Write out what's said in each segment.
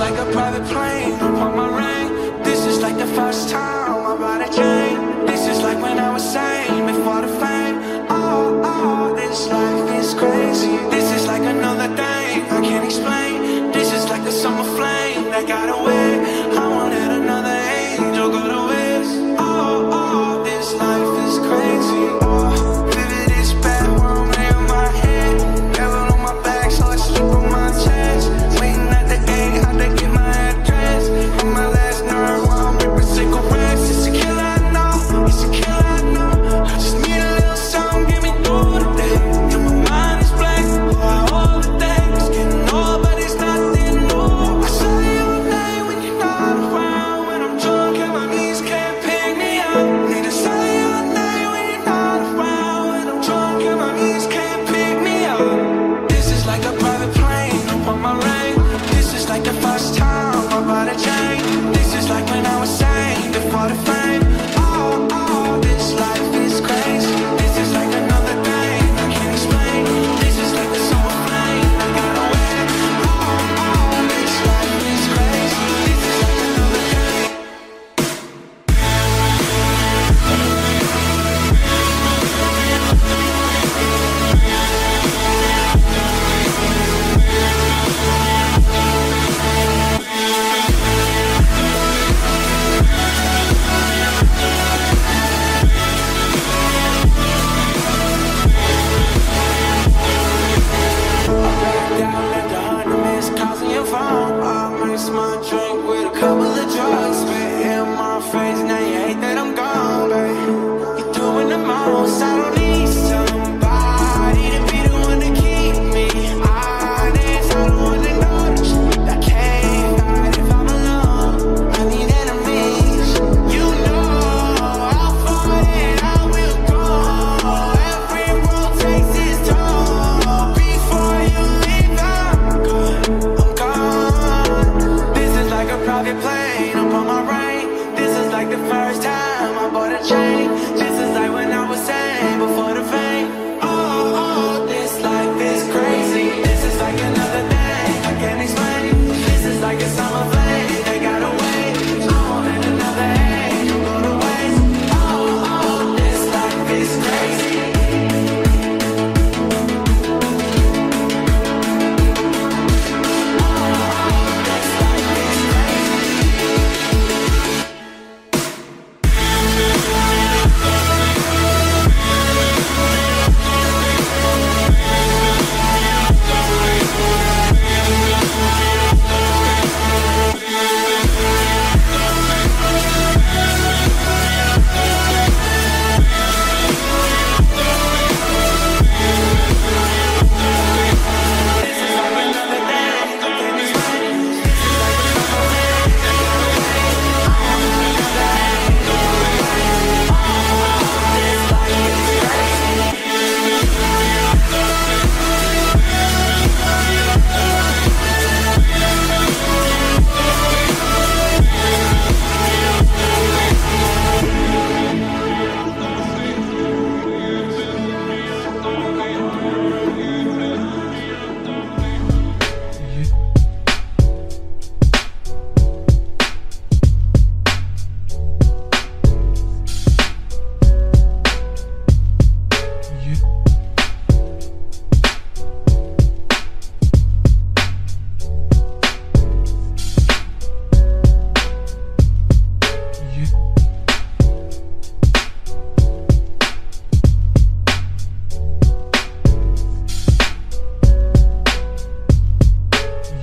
like a private plane. Upon my ring, this is like the first time.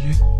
later.